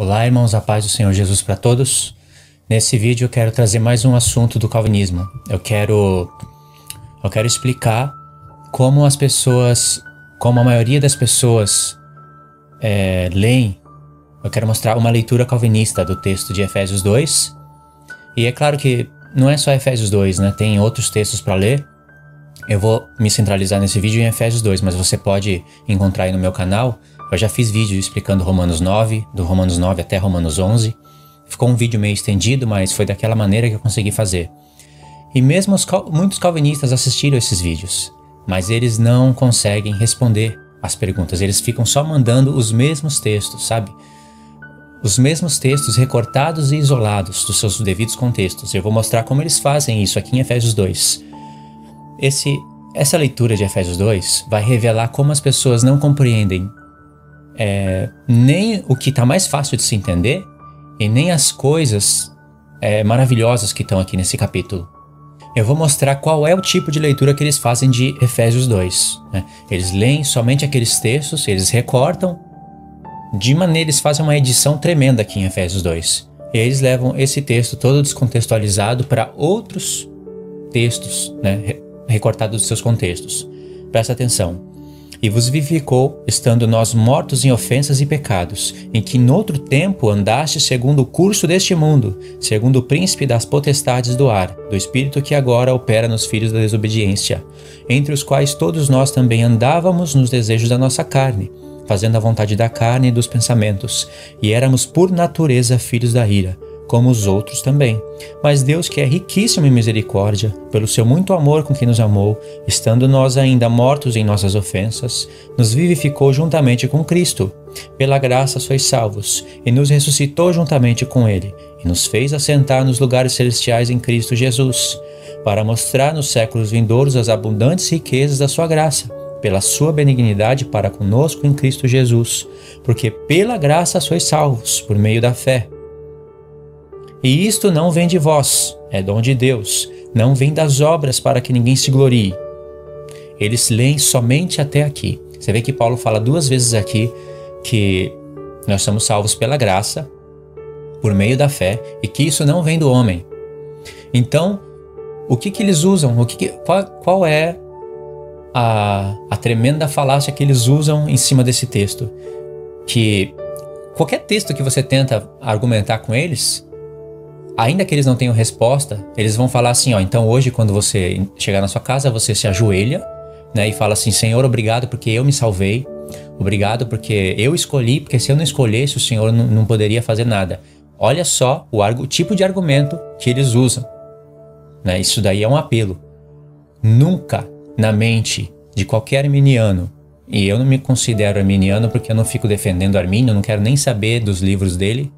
Olá, irmãos, a paz do Senhor Jesus para todos. Nesse vídeo eu quero trazer mais um assunto do calvinismo. Eu quero eu quero explicar como as pessoas, como a maioria das pessoas é, leem. Eu quero mostrar uma leitura calvinista do texto de Efésios 2. E é claro que não é só Efésios 2, né? Tem outros textos para ler. Eu vou me centralizar nesse vídeo em Efésios 2, mas você pode encontrar aí no meu canal eu já fiz vídeo explicando Romanos 9, do Romanos 9 até Romanos 11. Ficou um vídeo meio estendido, mas foi daquela maneira que eu consegui fazer. E mesmo os, muitos calvinistas assistiram esses vídeos, mas eles não conseguem responder as perguntas. Eles ficam só mandando os mesmos textos, sabe? Os mesmos textos recortados e isolados dos seus devidos contextos. Eu vou mostrar como eles fazem isso aqui em Efésios 2. Esse, essa leitura de Efésios 2 vai revelar como as pessoas não compreendem é, nem o que está mais fácil de se entender e nem as coisas é, maravilhosas que estão aqui nesse capítulo. Eu vou mostrar qual é o tipo de leitura que eles fazem de Efésios 2. Né? Eles leem somente aqueles textos, eles recortam, de maneira eles fazem uma edição tremenda aqui em Efésios 2. E eles levam esse texto todo descontextualizado para outros textos, né? recortados dos seus contextos. Presta atenção e vos vivificou, estando nós mortos em ofensas e pecados, em que noutro tempo andaste segundo o curso deste mundo, segundo o príncipe das potestades do ar, do espírito que agora opera nos filhos da desobediência, entre os quais todos nós também andávamos nos desejos da nossa carne, fazendo a vontade da carne e dos pensamentos, e éramos por natureza filhos da ira como os outros também. Mas Deus, que é riquíssimo em misericórdia, pelo seu muito amor com que nos amou, estando nós ainda mortos em nossas ofensas, nos vivificou juntamente com Cristo. Pela graça sois salvos, e nos ressuscitou juntamente com Ele, e nos fez assentar nos lugares celestiais em Cristo Jesus, para mostrar nos séculos vindouros as abundantes riquezas da sua graça pela sua benignidade para conosco em Cristo Jesus, porque pela graça sois salvos, por meio da fé. E isto não vem de vós, é dom de Deus, não vem das obras para que ninguém se glorie. Eles leem somente até aqui. Você vê que Paulo fala duas vezes aqui que nós somos salvos pela graça, por meio da fé, e que isso não vem do homem. Então, o que, que eles usam? O que, que qual, qual é a, a tremenda falácia que eles usam em cima desse texto? Que qualquer texto que você tenta argumentar com eles, ainda que eles não tenham resposta, eles vão falar assim, ó, então hoje quando você chegar na sua casa, você se ajoelha, né, e fala assim, Senhor, obrigado porque eu me salvei, obrigado porque eu escolhi, porque se eu não escolhesse, o Senhor não, não poderia fazer nada. Olha só o, o tipo de argumento que eles usam. Né? Isso daí é um apelo. Nunca na mente de qualquer arminiano, e eu não me considero arminiano porque eu não fico defendendo Armínio, não quero nem saber dos livros dele,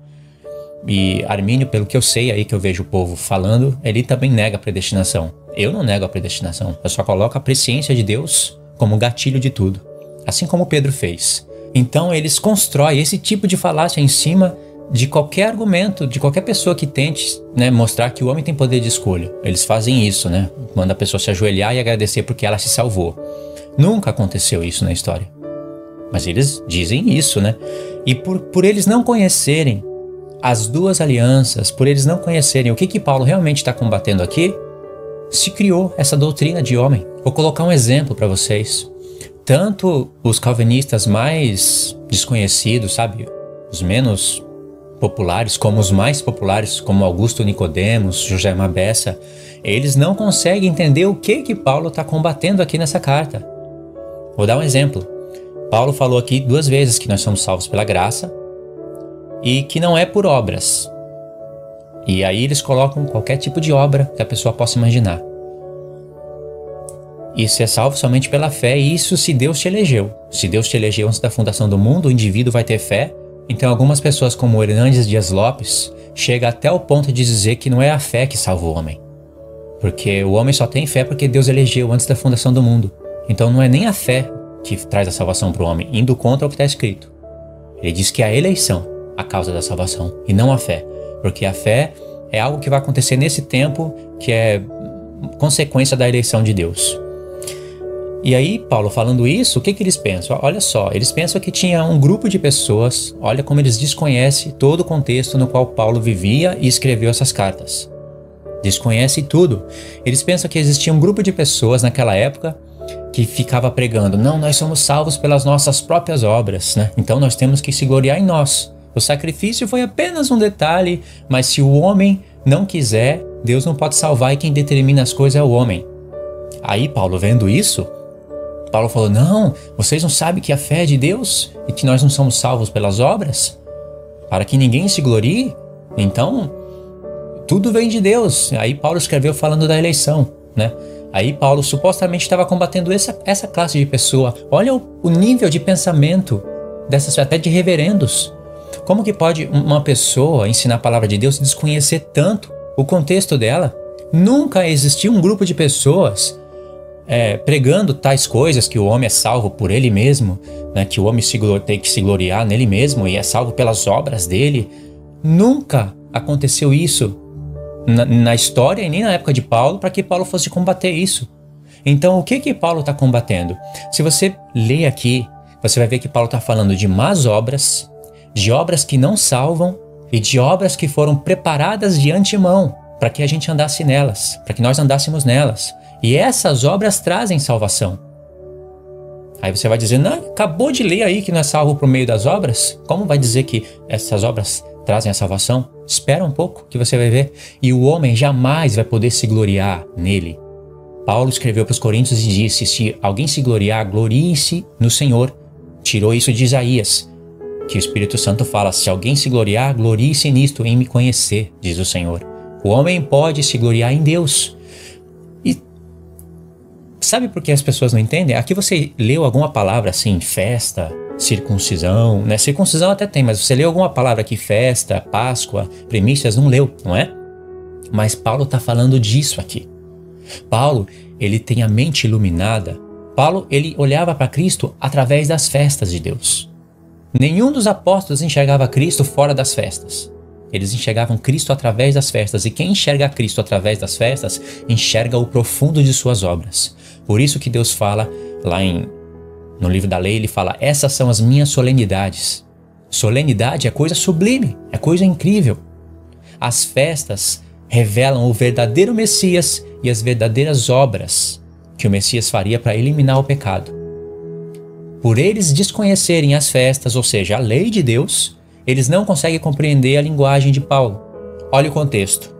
e Armínio, pelo que eu sei aí que eu vejo o povo falando, ele também nega a predestinação. Eu não nego a predestinação, eu só coloco a presciência de Deus como gatilho de tudo, assim como Pedro fez. Então eles constroem esse tipo de falácia em cima de qualquer argumento, de qualquer pessoa que tente né, mostrar que o homem tem poder de escolha. Eles fazem isso, né? Manda a pessoa se ajoelhar e agradecer porque ela se salvou. Nunca aconteceu isso na história. Mas eles dizem isso, né? E por, por eles não conhecerem as duas alianças, por eles não conhecerem o que, que Paulo realmente está combatendo aqui, se criou essa doutrina de homem. Vou colocar um exemplo para vocês. Tanto os calvinistas mais desconhecidos, sabe, os menos populares, como os mais populares, como Augusto Nicodemos, José Mabessa, eles não conseguem entender o que que Paulo está combatendo aqui nessa carta. Vou dar um exemplo. Paulo falou aqui duas vezes que nós somos salvos pela graça e que não é por obras. E aí eles colocam qualquer tipo de obra que a pessoa possa imaginar. Isso é salvo somente pela fé, e isso se Deus te elegeu. Se Deus te elegeu antes da fundação do mundo, o indivíduo vai ter fé. Então, algumas pessoas, como Hernandes Dias Lopes, chega até o ponto de dizer que não é a fé que salva o homem. Porque o homem só tem fé porque Deus elegeu antes da fundação do mundo. Então, não é nem a fé que traz a salvação para o homem, indo contra o que está escrito. Ele diz que é a eleição a causa da salvação e não a fé, porque a fé é algo que vai acontecer nesse tempo que é consequência da eleição de Deus. E aí, Paulo falando isso, o que, que eles pensam? Olha só, eles pensam que tinha um grupo de pessoas, olha como eles desconhecem todo o contexto no qual Paulo vivia e escreveu essas cartas. Desconhecem tudo. Eles pensam que existia um grupo de pessoas naquela época que ficava pregando: não, nós somos salvos pelas nossas próprias obras, né? Então nós temos que se gloriar em nós. O sacrifício foi apenas um detalhe, mas se o homem não quiser, Deus não pode salvar e quem determina as coisas é o homem. Aí Paulo vendo isso, Paulo falou: Não, vocês não sabem que a fé é de Deus e que nós não somos salvos pelas obras? Para que ninguém se glorie? Então, tudo vem de Deus. Aí Paulo escreveu falando da eleição, né? Aí Paulo supostamente estava combatendo essa, essa classe de pessoa. Olha o, o nível de pensamento dessas até de reverendos. Como que pode uma pessoa ensinar a palavra de Deus e desconhecer tanto o contexto dela? Nunca existiu um grupo de pessoas é, pregando tais coisas que o homem é salvo por ele mesmo, né, que o homem se, tem que se gloriar nele mesmo e é salvo pelas obras dele. Nunca aconteceu isso na, na história e nem na época de Paulo para que Paulo fosse combater isso. Então, o que que Paulo está combatendo? Se você ler aqui, você vai ver que Paulo está falando de más obras, de obras que não salvam e de obras que foram preparadas de antemão para que a gente andasse nelas, para que nós andássemos nelas. E essas obras trazem salvação. Aí você vai dizer, não, acabou de ler aí que não é salvo por meio das obras? Como vai dizer que essas obras trazem a salvação? Espera um pouco que você vai ver. E o homem jamais vai poder se gloriar nele. Paulo escreveu para os Coríntios e disse: Se alguém se gloriar, glorie-se no Senhor. Tirou isso de Isaías, que o Espírito Santo fala: Se alguém se gloriar, glorie-se nisto, em me conhecer, diz o Senhor. O homem pode se gloriar em Deus. E sabe por que as pessoas não entendem? Aqui você leu alguma palavra assim, festa, circuncisão, né? Circuncisão até tem, mas você leu alguma palavra aqui, festa, Páscoa, primícias, não leu, não é? Mas Paulo está falando disso aqui. Paulo, ele tem a mente iluminada. Paulo, ele olhava para Cristo através das festas de Deus. Nenhum dos apóstolos enxergava Cristo fora das festas. Eles enxergavam Cristo através das festas, e quem enxerga Cristo através das festas, enxerga o profundo de suas obras. Por isso que Deus fala lá em no livro da lei ele fala: Essas são as minhas solenidades. Solenidade é coisa sublime, é coisa incrível. As festas revelam o verdadeiro Messias e as verdadeiras obras que o Messias faria para eliminar o pecado. Por eles desconhecerem as festas, ou seja, a lei de Deus, eles não conseguem compreender a linguagem de Paulo. Olha o contexto.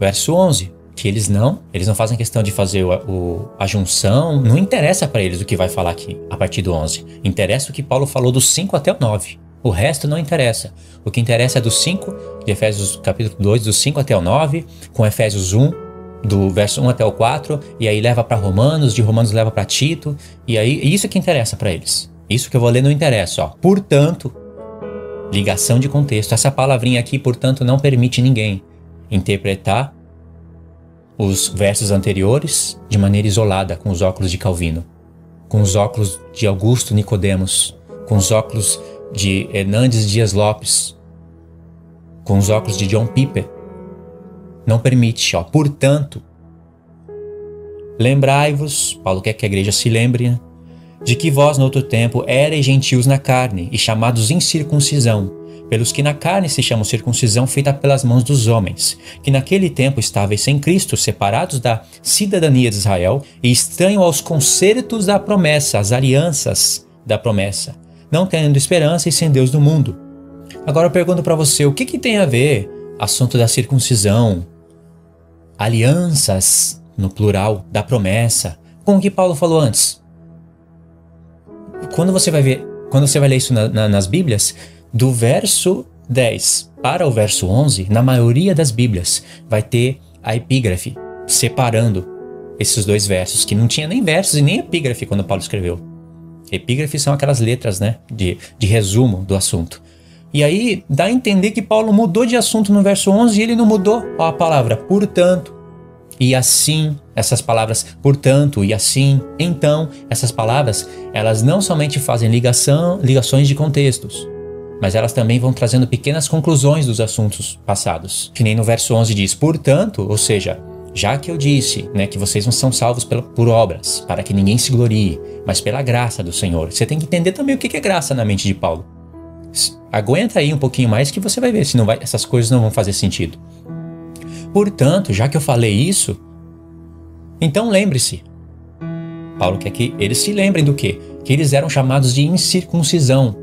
Verso 11 que eles não, eles não fazem questão de fazer o, o, a junção, não interessa para eles o que vai falar aqui a partir do 11. Interessa o que Paulo falou do 5 até o 9. O resto não interessa. O que interessa é do 5, de Efésios capítulo 2, do 5 até o 9, com Efésios 1, do verso 1 até o 4, e aí leva para Romanos, de Romanos leva para Tito, e aí isso é que interessa para eles. Isso que eu vou ler não interessa, ó. Portanto, ligação de contexto. Essa palavrinha aqui, portanto, não permite ninguém interpretar os versos anteriores de maneira isolada com os óculos de Calvino, com os óculos de Augusto Nicodemos, com os óculos de Hernandes Dias Lopes, com os óculos de John Piper. Não permite, ó. Portanto, lembrai-vos, Paulo quer que a igreja se lembre, né, de que vós no outro tempo erais gentios na carne e chamados incircuncisão, pelos que na carne se chamam circuncisão feita pelas mãos dos homens, que naquele tempo estáveis sem Cristo, separados da cidadania de Israel e estranho aos concertos da promessa, às alianças da promessa, não tendo esperança e sem Deus no mundo. Agora eu pergunto para você, o que, que tem a ver assunto da circuncisão, alianças, no plural, da promessa, com o que Paulo falou antes? Quando você vai ver, quando você vai ler isso na, na, nas Bíblias, do verso 10 para o verso 11, na maioria das Bíblias, vai ter a epígrafe separando esses dois versos, que não tinha nem versos e nem epígrafe quando Paulo escreveu. Epígrafe são aquelas letras né, de, de resumo do assunto. E aí dá a entender que Paulo mudou de assunto no verso 11 e ele não mudou a palavra portanto. E assim, essas palavras, portanto, e assim, então, essas palavras, elas não somente fazem ligação, ligações de contextos, mas elas também vão trazendo pequenas conclusões dos assuntos passados. Que nem no verso 11 diz, portanto, ou seja, Já que eu disse né, que vocês não são salvos por obras, para que ninguém se glorie, mas pela graça do Senhor. Você tem que entender também o que é graça na mente de Paulo. Aguenta aí um pouquinho mais que você vai ver se não vai, essas coisas não vão fazer sentido. Portanto, já que eu falei isso, então lembre-se. Paulo quer que eles se lembrem do quê? Que eles eram chamados de incircuncisão.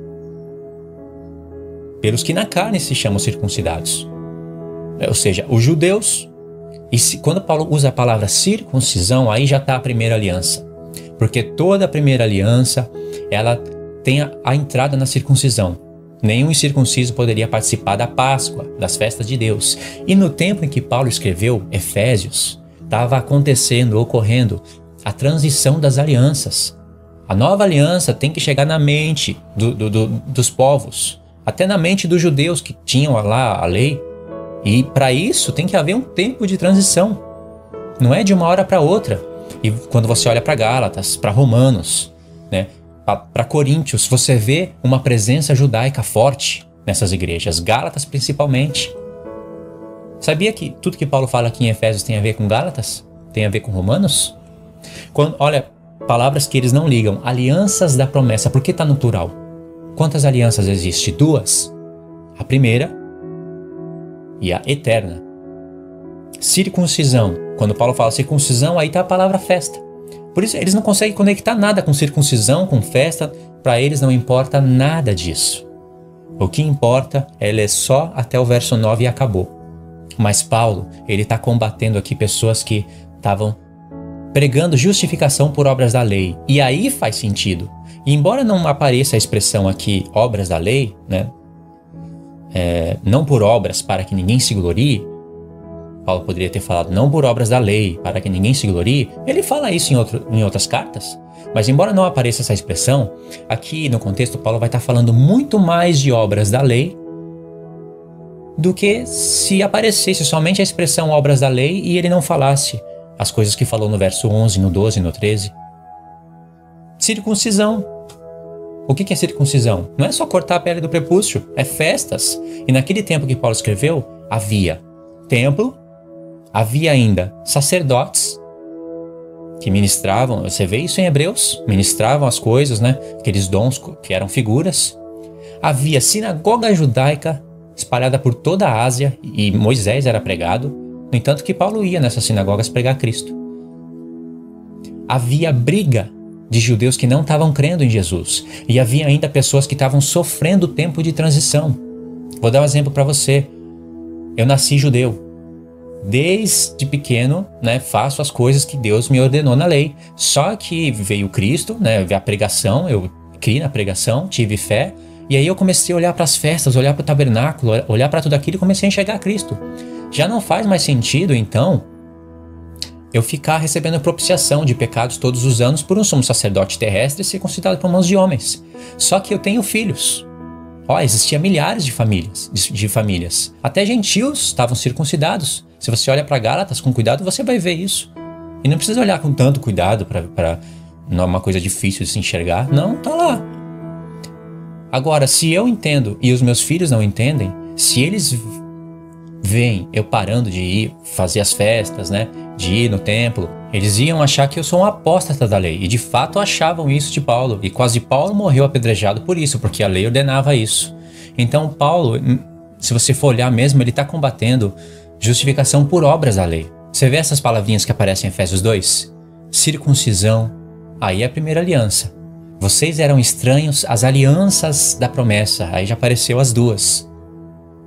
Pelos que na carne se chamam circuncidados. Ou seja, os judeus. E se, quando Paulo usa a palavra circuncisão, aí já está a primeira aliança. Porque toda a primeira aliança, ela tem a, a entrada na circuncisão. Nenhum incircunciso poderia participar da Páscoa, das festas de Deus. E no tempo em que Paulo escreveu Efésios, estava acontecendo, ocorrendo a transição das alianças. A nova aliança tem que chegar na mente do, do, do, dos povos, até na mente dos judeus que tinham lá a lei. E para isso tem que haver um tempo de transição. Não é de uma hora para outra. E quando você olha para Gálatas, para Romanos, né, para Coríntios, você vê uma presença judaica forte nessas igrejas, Gálatas principalmente. Sabia que tudo que Paulo fala aqui em Efésios tem a ver com Gálatas? Tem a ver com Romanos? Quando, olha, palavras que eles não ligam. Alianças da promessa. Por que está no plural? Quantas alianças existem? Duas. A primeira e a eterna. Circuncisão. Quando Paulo fala circuncisão, aí está a palavra festa. Por isso, eles não conseguem conectar nada com circuncisão, com festa. Para eles não importa nada disso. O que importa é ler só até o verso 9 e acabou. Mas Paulo, ele está combatendo aqui pessoas que estavam pregando justificação por obras da lei. E aí faz sentido. E embora não apareça a expressão aqui obras da lei, né? É, não por obras para que ninguém se glorie, Paulo poderia ter falado não por obras da lei, para que ninguém se glorie. Ele fala isso em, outro, em outras cartas. Mas embora não apareça essa expressão, aqui no contexto Paulo vai estar falando muito mais de obras da lei do que se aparecesse somente a expressão obras da lei e ele não falasse as coisas que falou no verso 11, no 12, no 13. Circuncisão. O que é circuncisão? Não é só cortar a pele do prepúcio, é festas. E naquele tempo que Paulo escreveu, havia templo havia ainda sacerdotes que ministravam, você vê isso em Hebreus, ministravam as coisas, né? Aqueles dons que eram figuras. Havia sinagoga judaica espalhada por toda a Ásia e Moisés era pregado. No entanto, que Paulo ia nessas sinagogas pregar Cristo. Havia briga de judeus que não estavam crendo em Jesus e havia ainda pessoas que estavam sofrendo o tempo de transição. Vou dar um exemplo para você. Eu nasci judeu desde pequeno, né, faço as coisas que Deus me ordenou na lei. Só que veio Cristo, né, veio a pregação, eu criei na pregação, tive fé, e aí eu comecei a olhar para as festas, olhar para o tabernáculo, olhar para tudo aquilo e comecei a enxergar Cristo. Já não faz mais sentido, então, eu ficar recebendo propiciação de pecados todos os anos por um sumo sacerdote terrestre ser considerado por mãos de homens. Só que eu tenho filhos. Ó, existia milhares de famílias, de, de famílias. Até gentios estavam circuncidados. Se você olha para Gálatas com cuidado, você vai ver isso. E não precisa olhar com tanto cuidado para é uma coisa difícil de se enxergar. Não, tá lá. Agora, se eu entendo e os meus filhos não entendem, se eles veem eu parando de ir fazer as festas, né, de ir no templo, eles iam achar que eu sou um apóstata da lei. E de fato achavam isso de Paulo. E quase Paulo morreu apedrejado por isso, porque a lei ordenava isso. Então, Paulo, se você for olhar mesmo, ele está combatendo justificação por obras da lei. Você vê essas palavrinhas que aparecem em Efésios 2? Circuncisão, aí é a primeira aliança. Vocês eram estranhos às alianças da promessa, aí já apareceu as duas.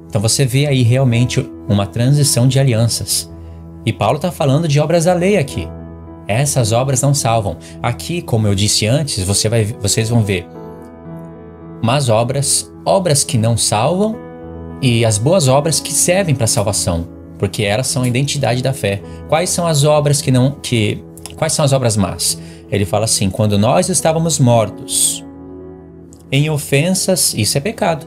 Então você vê aí realmente uma transição de alianças. E Paulo está falando de obras da lei aqui. Essas obras não salvam. Aqui, como eu disse antes, você vai, vocês vão ver más obras, obras que não salvam e as boas obras que servem para a salvação porque elas são a identidade da fé. Quais são as obras que não que quais são as obras más? Ele fala assim: quando nós estávamos mortos em ofensas, isso é pecado.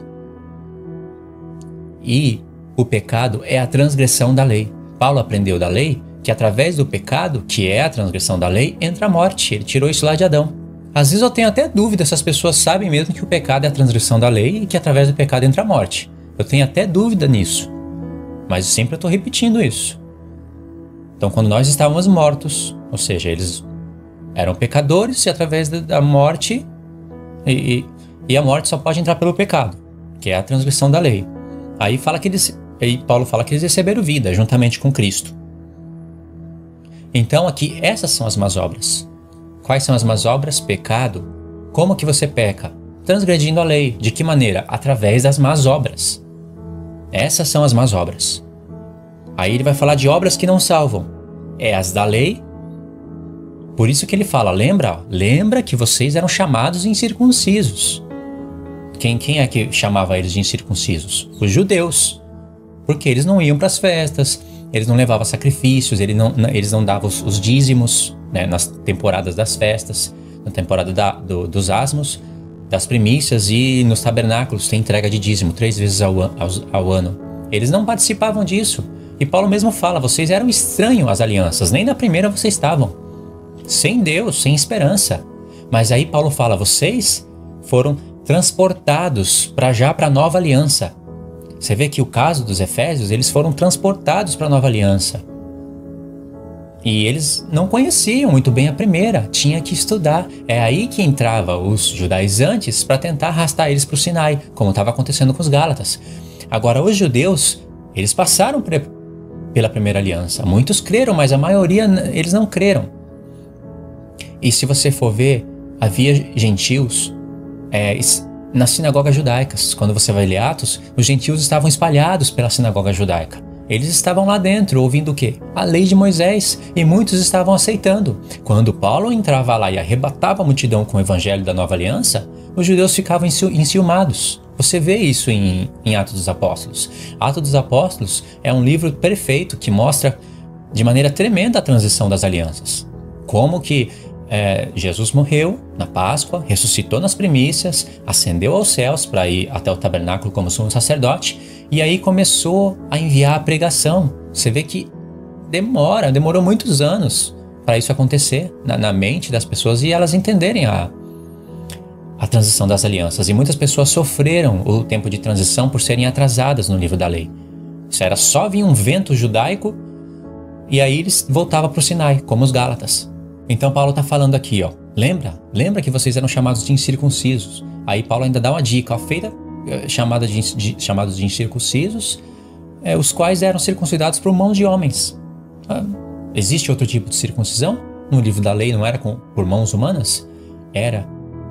E o pecado é a transgressão da lei. Paulo aprendeu da lei que através do pecado, que é a transgressão da lei, entra a morte. Ele tirou isso lá de Adão. Às vezes eu tenho até dúvida se as pessoas sabem mesmo que o pecado é a transgressão da lei e que através do pecado entra a morte. Eu tenho até dúvida nisso. Mas sempre eu estou repetindo isso. Então, quando nós estávamos mortos, ou seja, eles eram pecadores e através da morte, e, e a morte só pode entrar pelo pecado, que é a transgressão da lei. Aí fala que eles, aí Paulo fala que eles receberam vida juntamente com Cristo. Então aqui essas são as más obras. Quais são as más obras? Pecado. Como que você peca? Transgredindo a lei. De que maneira? Através das más obras. Essas são as más obras. Aí ele vai falar de obras que não salvam. É as da lei. Por isso que ele fala, lembra? Lembra que vocês eram chamados incircuncisos. Quem, quem é que chamava eles de incircuncisos? Os judeus. Porque eles não iam para as festas, eles não levavam sacrifícios, eles não, eles não davam os, os dízimos né, nas temporadas das festas, na temporada da, do, dos asmos, das primícias e nos tabernáculos tem entrega de dízimo três vezes ao, ao, ao ano. Eles não participavam disso. E Paulo mesmo fala: vocês eram estranhos às alianças, nem na primeira vocês estavam. Sem Deus, sem esperança. Mas aí Paulo fala: vocês foram transportados para já para a nova aliança. Você vê que o caso dos Efésios, eles foram transportados para a nova aliança. E eles não conheciam muito bem a primeira, tinha que estudar. É aí que entrava os judaizantes para tentar arrastar eles para o Sinai, como estava acontecendo com os Gálatas. Agora, os judeus, eles passaram pela primeira aliança. Muitos creram, mas a maioria eles não creram. E se você for ver, havia gentios é, nas sinagogas judaicas. Quando você vai ler Atos, os gentios estavam espalhados pela sinagoga judaica. Eles estavam lá dentro ouvindo o quê? A lei de Moisés, e muitos estavam aceitando. Quando Paulo entrava lá e arrebatava a multidão com o evangelho da nova aliança, os judeus ficavam enciumados. Você vê isso em, em Atos dos Apóstolos. Atos dos Apóstolos é um livro perfeito que mostra de maneira tremenda a transição das alianças. Como que é, Jesus morreu na Páscoa, ressuscitou nas primícias, ascendeu aos céus para ir até o tabernáculo como sumo sacerdote, e aí começou a enviar a pregação. Você vê que demora, demorou muitos anos para isso acontecer na, na, mente das pessoas e elas entenderem a, a transição das alianças. E muitas pessoas sofreram o tempo de transição por serem atrasadas no livro da lei. Isso era só vir um vento judaico e aí eles voltavam para o Sinai, como os Gálatas. Então Paulo está falando aqui, ó. Lembra? Lembra que vocês eram chamados de incircuncisos. Aí Paulo ainda dá uma dica, ó, feita eh, de, de, chamados de incircuncisos, é, os quais eram circuncidados por mãos de homens. Ah, existe outro tipo de circuncisão? No livro da lei não era com, por mãos humanas? Era.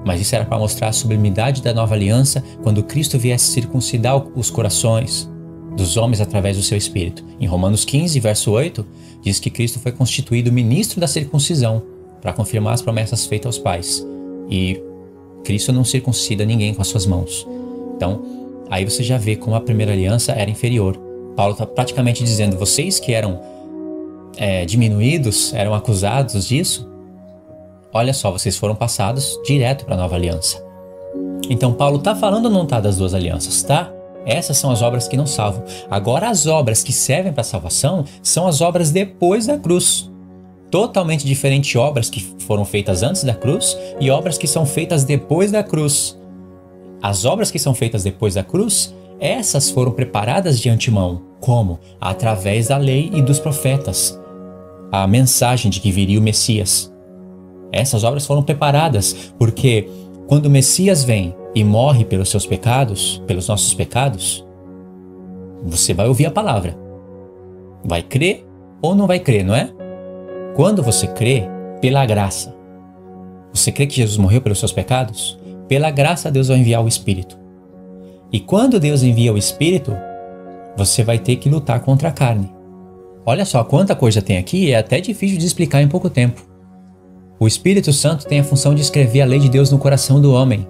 Mas isso era para mostrar a sublimidade da nova aliança quando Cristo viesse circuncidar os corações dos homens através do seu espírito. Em Romanos 15, verso 8, diz que Cristo foi constituído ministro da circuncisão para confirmar as promessas feitas aos pais. E Cristo não circuncida ninguém com as suas mãos. Então, aí você já vê como a primeira aliança era inferior. Paulo está praticamente dizendo: vocês que eram é, diminuídos, eram acusados disso, olha só, vocês foram passados direto para a nova aliança. Então, Paulo está falando ou não está das duas alianças? Tá? Essas são as obras que não salvam. Agora, as obras que servem para a salvação são as obras depois da cruz. Totalmente diferente obras que foram feitas antes da cruz e obras que são feitas depois da cruz. As obras que são feitas depois da cruz, essas foram preparadas de antemão. Como? Através da lei e dos profetas. A mensagem de que viria o Messias. Essas obras foram preparadas porque quando o Messias vem e morre pelos seus pecados, pelos nossos pecados, você vai ouvir a palavra. Vai crer ou não vai crer, não é? Quando você crê, pela graça. Você crê que Jesus morreu pelos seus pecados? Pela graça, Deus vai enviar o Espírito. E quando Deus envia o Espírito, você vai ter que lutar contra a carne. Olha só quanta coisa tem aqui, é até difícil de explicar em pouco tempo. O Espírito Santo tem a função de escrever a lei de Deus no coração do homem.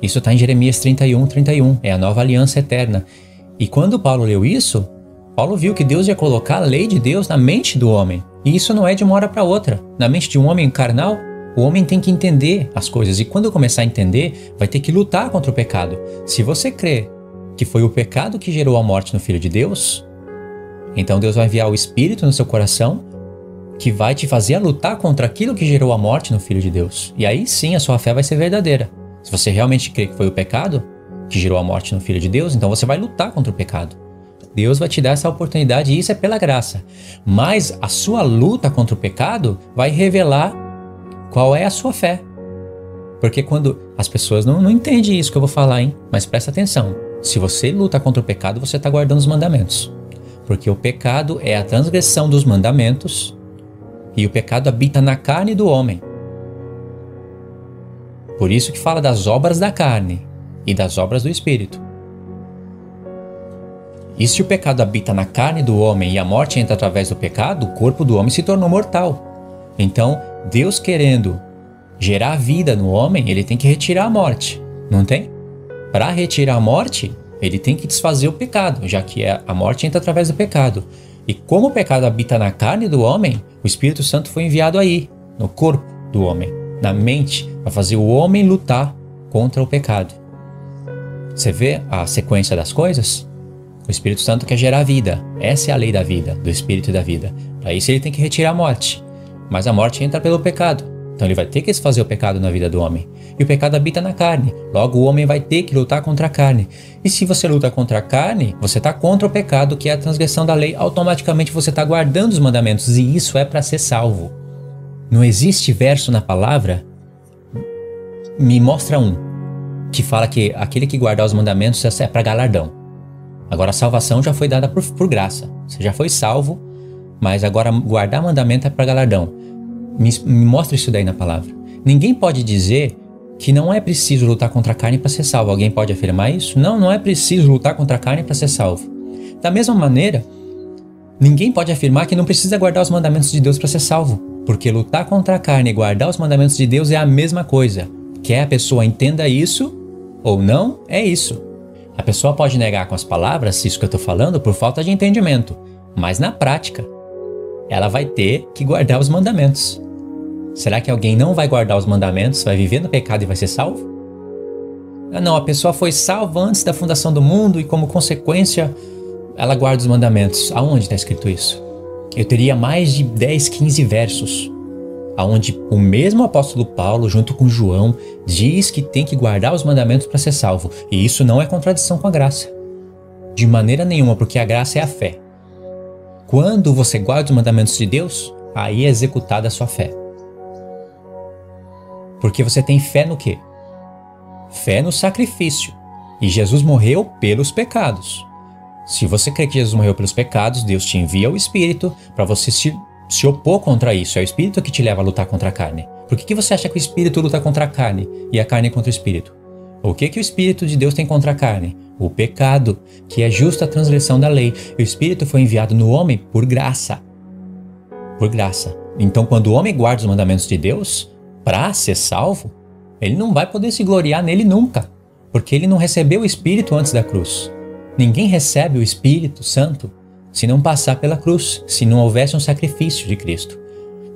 Isso está em Jeremias 31, 31. É a nova aliança eterna. E quando Paulo leu isso, Paulo viu que Deus ia colocar a lei de Deus na mente do homem. E isso não é de uma hora para outra. Na mente de um homem carnal, o homem tem que entender as coisas. E quando começar a entender, vai ter que lutar contra o pecado. Se você crê que foi o pecado que gerou a morte no Filho de Deus, então Deus vai enviar o Espírito no seu coração que vai te fazer lutar contra aquilo que gerou a morte no Filho de Deus. E aí sim a sua fé vai ser verdadeira. Se você realmente crê que foi o pecado que gerou a morte no Filho de Deus, então você vai lutar contra o pecado. Deus vai te dar essa oportunidade e isso é pela graça. Mas a sua luta contra o pecado vai revelar qual é a sua fé. Porque quando as pessoas não, não entendem isso que eu vou falar, hein? Mas presta atenção. Se você luta contra o pecado, você está guardando os mandamentos. Porque o pecado é a transgressão dos mandamentos e o pecado habita na carne do homem. Por isso que fala das obras da carne e das obras do espírito. E se o pecado habita na carne do homem e a morte entra através do pecado, o corpo do homem se tornou mortal. Então, Deus querendo gerar vida no homem, ele tem que retirar a morte, não tem? Para retirar a morte, ele tem que desfazer o pecado, já que é, a morte entra através do pecado. E como o pecado habita na carne do homem, o Espírito Santo foi enviado aí, no corpo do homem, na mente, para fazer o homem lutar contra o pecado. Você vê a sequência das coisas? O Espírito Santo quer gerar vida. Essa é a lei da vida, do Espírito e da vida. Para isso ele tem que retirar a morte. Mas a morte entra pelo pecado. Então ele vai ter que desfazer o pecado na vida do homem. E o pecado habita na carne. Logo o homem vai ter que lutar contra a carne. E se você luta contra a carne, você está contra o pecado, que é a transgressão da lei. Automaticamente você está guardando os mandamentos. E isso é para ser salvo. Não existe verso na palavra. Me mostra um que fala que aquele que guardar os mandamentos é para galardão. Agora a salvação já foi dada por, por graça. Você já foi salvo, mas agora guardar mandamento é para galardão. Me, me mostra isso daí na palavra. Ninguém pode dizer que não é preciso lutar contra a carne para ser salvo. Alguém pode afirmar isso? Não, não é preciso lutar contra a carne para ser salvo. Da mesma maneira, ninguém pode afirmar que não precisa guardar os mandamentos de Deus para ser salvo, porque lutar contra a carne e guardar os mandamentos de Deus é a mesma coisa. Quer a pessoa entenda isso ou não, é isso. A pessoa pode negar com as palavras isso que eu estou falando por falta de entendimento, mas na prática, ela vai ter que guardar os mandamentos. Será que alguém não vai guardar os mandamentos, vai viver no pecado e vai ser salvo? Ah, não, a pessoa foi salva antes da fundação do mundo e, como consequência, ela guarda os mandamentos. Aonde está escrito isso? Eu teria mais de 10, 15 versos aonde o mesmo apóstolo Paulo, junto com João, diz que tem que guardar os mandamentos para ser salvo. E isso não é contradição com a graça. De maneira nenhuma, porque a graça é a fé. Quando você guarda os mandamentos de Deus, aí é executada a sua fé. Porque você tem fé no quê? Fé no sacrifício. E Jesus morreu pelos pecados. Se você crê que Jesus morreu pelos pecados, Deus te envia o Espírito para você se, se opor contra isso. É o Espírito que te leva a lutar contra a carne. Por que, que você acha que o Espírito luta contra a carne e a carne contra o Espírito? O que, que o Espírito de Deus tem contra a carne? O pecado, que é justa transgressão da lei. O Espírito foi enviado no homem por graça. Por graça. Então, quando o homem guarda os mandamentos de Deus, para ser salvo, ele não vai poder se gloriar nele nunca, porque ele não recebeu o Espírito antes da cruz. Ninguém recebe o Espírito Santo se não passar pela cruz, se não houvesse um sacrifício de Cristo.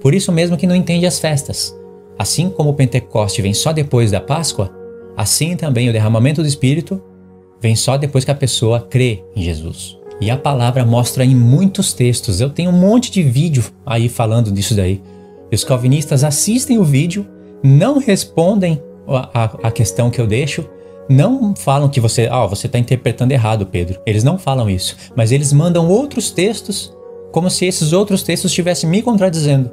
Por isso mesmo que não entende as festas. Assim como o Pentecoste vem só depois da Páscoa, assim também o derramamento do Espírito vem só depois que a pessoa crê em Jesus. E a palavra mostra em muitos textos. Eu tenho um monte de vídeo aí falando disso daí. E os calvinistas assistem o vídeo, não respondem a, a, a questão que eu deixo, não falam que você, ah, você está interpretando errado, Pedro. Eles não falam isso, mas eles mandam outros textos como se esses outros textos estivessem me contradizendo.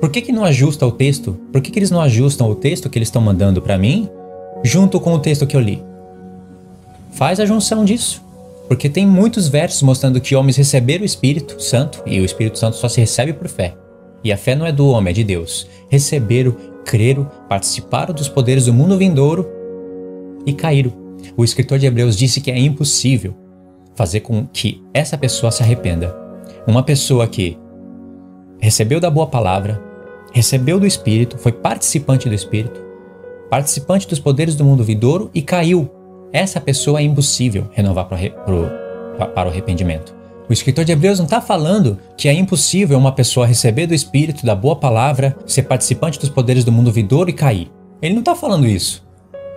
Por que, que não ajusta o texto? Por que, que eles não ajustam o texto que eles estão mandando para mim junto com o texto que eu li? Faz a junção disso. Porque tem muitos versos mostrando que homens receberam o Espírito Santo e o Espírito Santo só se recebe por fé. E a fé não é do homem, é de Deus. Receberam, creram, participaram dos poderes do mundo vindouro e caíram. O escritor de Hebreus disse que é impossível fazer com que essa pessoa se arrependa. Uma pessoa que recebeu da boa palavra, recebeu do Espírito, foi participante do Espírito, participante dos poderes do mundo vindouro e caiu. Essa pessoa é impossível renovar para o arrependimento. O escritor de Hebreus não está falando que é impossível uma pessoa receber do Espírito, da boa palavra, ser participante dos poderes do mundo vindouro e cair. Ele não está falando isso.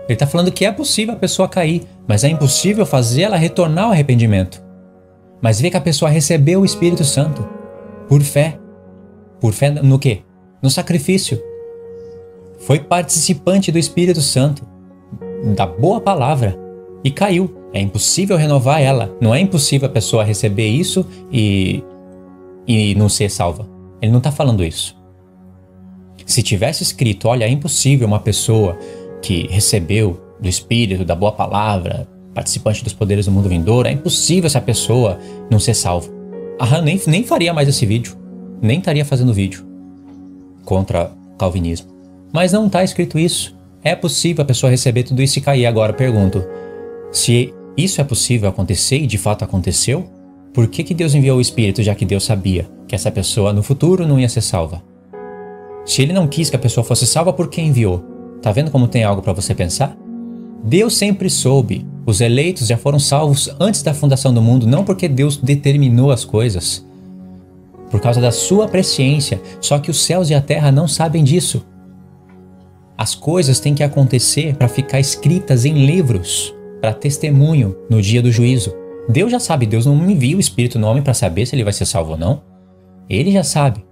Ele está falando que é possível a pessoa cair, mas é impossível fazer ela retornar ao arrependimento. Mas vê que a pessoa recebeu o Espírito Santo por fé. Por fé no quê? No sacrifício. Foi participante do Espírito Santo, da boa palavra, e caiu. É impossível renovar ela. Não é impossível a pessoa receber isso e, e não ser salva. Ele não está falando isso. Se tivesse escrito, olha, é impossível uma pessoa que recebeu do Espírito, da boa palavra, participante dos poderes do mundo vindouro, é impossível essa pessoa não ser salva. Ah, nem, nem faria mais esse vídeo. Nem estaria fazendo vídeo contra calvinismo. Mas não está escrito isso. É possível a pessoa receber tudo isso e cair. Agora pergunto: se isso é possível acontecer e de fato aconteceu, por que, que Deus enviou o Espírito já que Deus sabia que essa pessoa no futuro não ia ser salva? Se ele não quis que a pessoa fosse salva, por que enviou? Tá vendo como tem algo para você pensar? Deus sempre soube. Os eleitos já foram salvos antes da fundação do mundo, não porque Deus determinou as coisas, por causa da sua presciência. Só que os céus e a terra não sabem disso. As coisas têm que acontecer para ficar escritas em livros, para testemunho no dia do juízo. Deus já sabe, Deus não envia o Espírito no homem para saber se ele vai ser salvo ou não. Ele já sabe.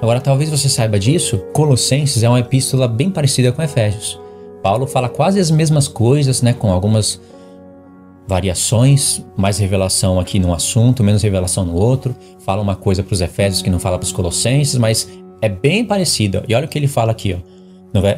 Agora, talvez você saiba disso, Colossenses é uma epístola bem parecida com Efésios. Paulo fala quase as mesmas coisas, né, com algumas variações, mais revelação aqui num assunto, menos revelação no outro. Fala uma coisa para os Efésios que não fala para os Colossenses, mas é bem parecida. E olha o que ele fala aqui, ó,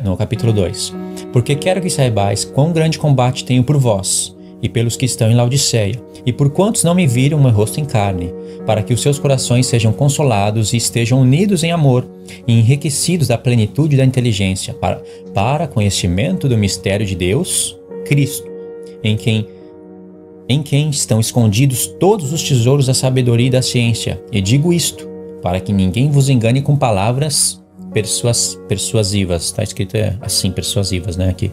no, capítulo 2. Porque quero que saibais quão grande combate tenho por vós e pelos que estão em Laodiceia, e por quantos não me viram meu rosto em carne, para que os seus corações sejam consolados e estejam unidos em amor e enriquecidos da plenitude da inteligência, para, para conhecimento do mistério de Deus, Cristo, em quem em quem estão escondidos todos os tesouros da sabedoria e da ciência. E digo isto, para que ninguém vos engane com palavras persuas, persuasivas. Está escrito assim, persuasivas, né? Aqui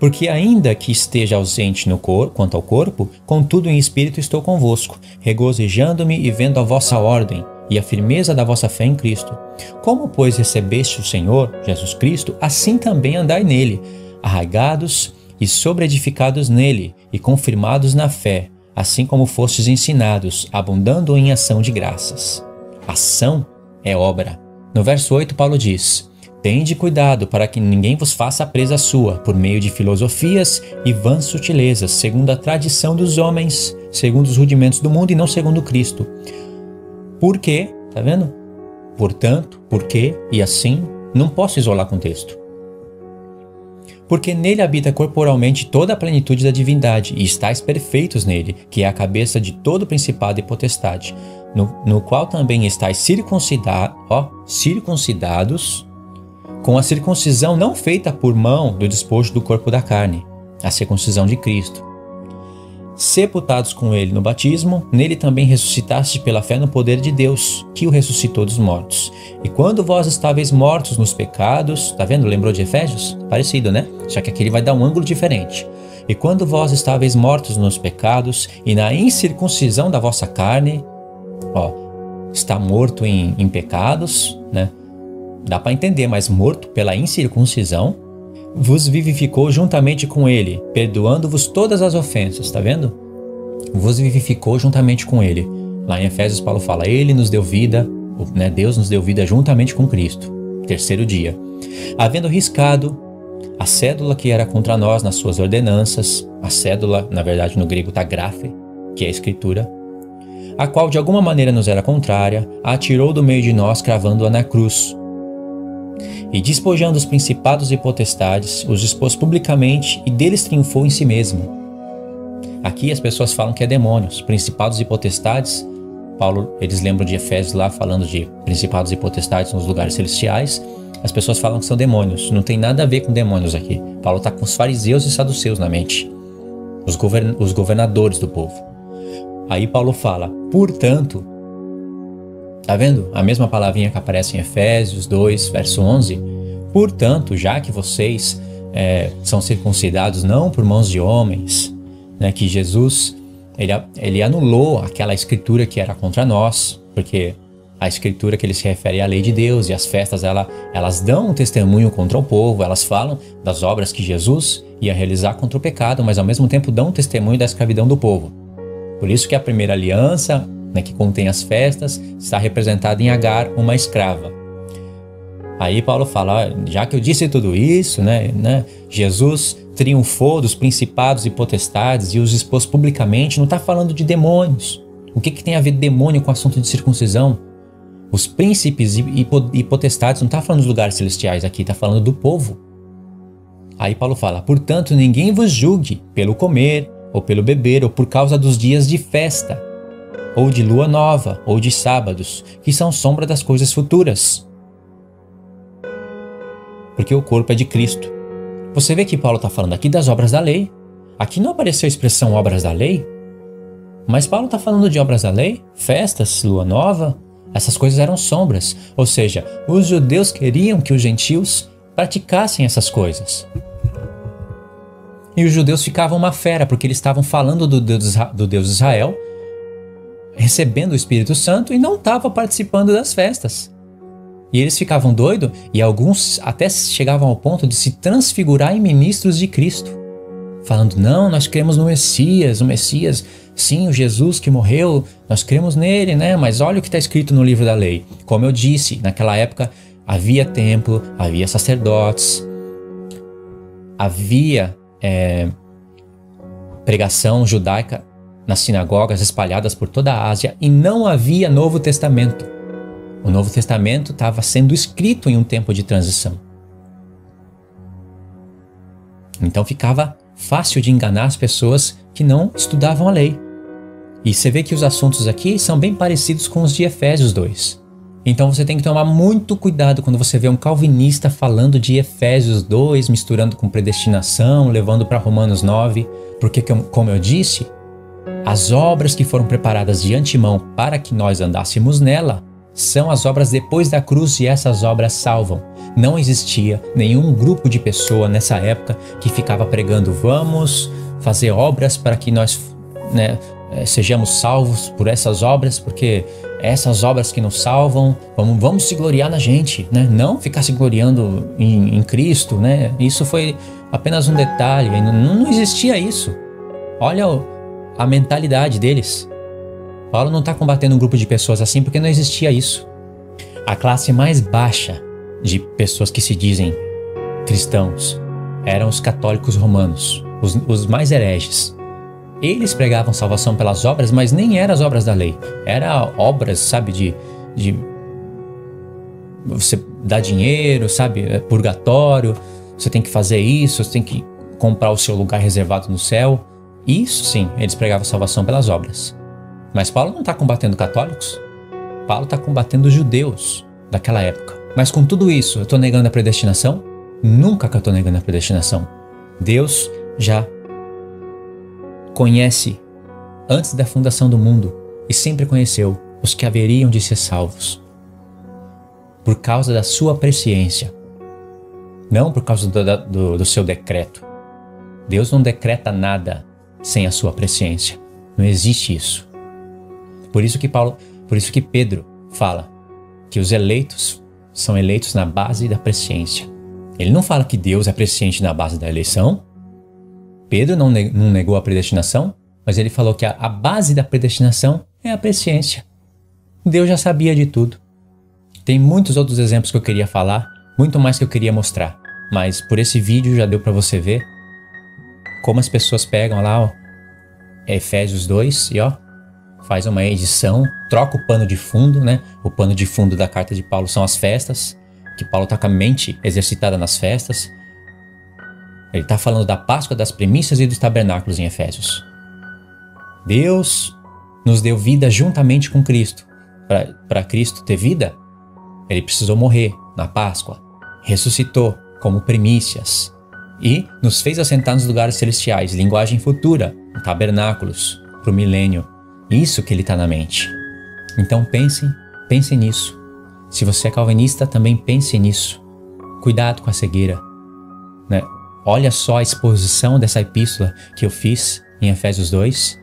porque ainda que esteja ausente no cor, quanto ao corpo, contudo em espírito estou convosco, regozijando-me e vendo a vossa ordem e a firmeza da vossa fé em Cristo. Como, pois, recebeste o Senhor, Jesus Cristo, assim também andai nele, arraigados e sobreedificados nele e confirmados na fé, assim como fostes ensinados, abundando em ação de graças. Ação é obra. No verso 8, Paulo diz: Tende cuidado para que ninguém vos faça presa sua, por meio de filosofias e vãs sutilezas, segundo a tradição dos homens, segundo os rudimentos do mundo e não segundo Cristo. Por quê? Tá vendo? Portanto, porque e assim, não posso isolar com o texto. Porque nele habita corporalmente toda a plenitude da divindade, e estáis perfeitos nele, que é a cabeça de todo principado e potestade, no, no qual também estáis circuncida, ó, circuncidados com a circuncisão não feita por mão do despojo do corpo da carne, a circuncisão de Cristo. Sepultados com ele no batismo, nele também ressuscitaste pela fé no poder de Deus, que o ressuscitou dos mortos. E quando vós estáveis mortos nos pecados, tá vendo? Lembrou de Efésios? Parecido, né? Só que aqui ele vai dar um ângulo diferente. E quando vós estáveis mortos nos pecados e na incircuncisão da vossa carne, ó, está morto em, em pecados, né? dá para entender, mas morto pela incircuncisão, vos vivificou juntamente com ele, perdoando-vos todas as ofensas, tá vendo? Vos vivificou juntamente com ele. Lá em Efésios, Paulo fala: Ele nos deu vida, né? Deus nos deu vida juntamente com Cristo. Terceiro dia. Havendo riscado a cédula que era contra nós nas suas ordenanças, a cédula, na verdade no grego está grafe, que é a escritura, a qual de alguma maneira nos era contrária, a atirou do meio de nós, cravando-a na cruz e despojando os principados e potestades, os expôs publicamente e deles triunfou em si mesmo. Aqui as pessoas falam que é demônios, principados e potestades. Paulo, eles lembram de Efésios lá falando de principados e potestades nos lugares celestiais. As pessoas falam que são demônios. Não tem nada a ver com demônios aqui. Paulo está com os fariseus e saduceus na mente, os, govern os governadores do povo. Aí Paulo fala: portanto, Tá vendo? A mesma palavrinha que aparece em Efésios 2, verso 11. Portanto, já que vocês é, são circuncidados não por mãos de homens, né, que Jesus ele, ele anulou aquela escritura que era contra nós, porque a escritura que ele se refere à lei de Deus e as festas ela, elas dão um testemunho contra o povo, elas falam das obras que Jesus ia realizar contra o pecado, mas ao mesmo tempo dão um testemunho da escravidão do povo. Por isso que a primeira aliança né, que contém as festas, está representada em Agar, uma escrava. Aí Paulo fala, já que eu disse tudo isso, né, né, Jesus triunfou dos principados e potestades e os expôs publicamente, não está falando de demônios. O que, que tem a ver demônio com o assunto de circuncisão? Os príncipes e potestades não está falando dos lugares celestiais aqui, está falando do povo. Aí Paulo fala: Portanto, ninguém vos julgue pelo comer, ou pelo beber, ou por causa dos dias de festa, ou de lua nova, ou de sábados, que são sombra das coisas futuras. Porque o corpo é de Cristo. Você vê que Paulo está falando aqui das obras da lei. Aqui não apareceu a expressão obras da lei, mas Paulo está falando de obras da lei, festas, lua nova, essas coisas eram sombras, ou seja, os judeus queriam que os gentios praticassem essas coisas. E os judeus ficavam uma fera, porque eles estavam falando do Deus, do Deus Israel, recebendo o Espírito Santo e não estavam participando das festas. E eles ficavam doidos e alguns até chegavam ao ponto de se transfigurar em ministros de Cristo, falando: não, nós cremos no Messias, o Messias, sim, o Jesus que morreu, nós cremos nele, né? Mas olha o que está escrito no livro da lei. Como eu disse, naquela época havia templo, havia sacerdotes, havia é, pregação judaica nas sinagogas espalhadas por toda a Ásia e não havia Novo Testamento. O Novo Testamento estava sendo escrito em um tempo de transição. Então ficava fácil de enganar as pessoas que não estudavam a lei. E você vê que os assuntos aqui são bem parecidos com os de Efésios 2. Então você tem que tomar muito cuidado quando você vê um calvinista falando de Efésios 2, misturando com predestinação, levando para Romanos 9, porque, como eu disse, as obras que foram preparadas de antemão para que nós andássemos nela são as obras depois da cruz e essas obras salvam. Não existia nenhum grupo de pessoa nessa época que ficava pregando vamos fazer obras para que nós né, eh, sejamos salvos por essas obras, porque essas obras que nos salvam, vamos, vamos se gloriar na gente, né? Não ficar se gloriando em, em Cristo, né? Isso foi apenas um detalhe, não, não existia isso. Olha a mentalidade deles. Paulo não está combatendo um grupo de pessoas assim porque não existia isso. A classe mais baixa de pessoas que se dizem cristãos eram os católicos romanos, os, os mais hereges. Eles pregavam salvação pelas obras, mas nem eram as obras da lei. Era obras, sabe, de, de você dar dinheiro, sabe, é purgatório. Você tem que fazer isso, você tem que comprar o seu lugar reservado no céu. Isso sim, eles pregavam salvação pelas obras. Mas Paulo não está combatendo católicos. Paulo está combatendo judeus daquela época. Mas com tudo isso, eu estou negando a predestinação? Nunca que eu estou negando a predestinação. Deus já conhece antes da fundação do mundo e sempre conheceu os que haveriam de ser salvos. Por causa da sua presciência, não por causa do, do, do seu decreto. Deus não decreta nada sem a sua presciência. Não existe isso. Por isso que Paulo, por isso que Pedro fala que os eleitos são eleitos na base da presciência. Ele não fala que Deus é presciente na base da eleição, Pedro não, não negou a predestinação, mas ele falou que a, a base da predestinação é a presciência. Deus já sabia de tudo. Tem muitos outros exemplos que eu queria falar, muito mais que eu queria mostrar, mas por esse vídeo já deu para você ver como as pessoas pegam lá ó, Efésios 2 e ó, faz uma edição, troca o pano de fundo, né? O pano de fundo da carta de Paulo são as festas, que Paulo está com a mente exercitada nas festas, ele está falando da Páscoa, das premissas e dos tabernáculos em Efésios. Deus nos deu vida juntamente com Cristo. Para Cristo ter vida, ele precisou morrer na Páscoa, ressuscitou como primícias e nos fez assentar nos lugares celestiais, linguagem futura, tabernáculos, para o milênio. Isso que ele está na mente. Então pensem, pensem nisso. Se você é calvinista, também pense nisso. Cuidado com a cegueira. Né? Olha só a exposição dessa epístola que eu fiz em Efésios 2.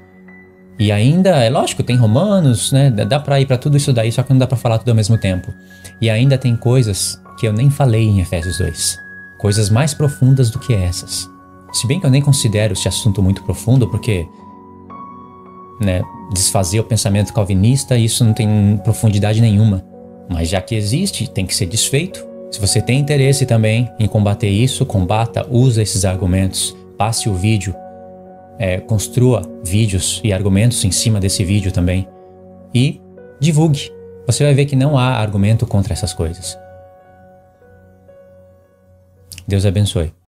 E ainda, é lógico, tem Romanos, né? Dá para ir para tudo isso daí, só que não dá para falar tudo ao mesmo tempo. E ainda tem coisas que eu nem falei em Efésios 2. Coisas mais profundas do que essas. Se bem que eu nem considero esse assunto muito profundo, porque né, desfazer o pensamento calvinista, isso não tem profundidade nenhuma. Mas já que existe, tem que ser desfeito. Se você tem interesse também em combater isso, combata, usa esses argumentos, passe o vídeo, é, construa vídeos e argumentos em cima desse vídeo também e divulgue. Você vai ver que não há argumento contra essas coisas. Deus abençoe.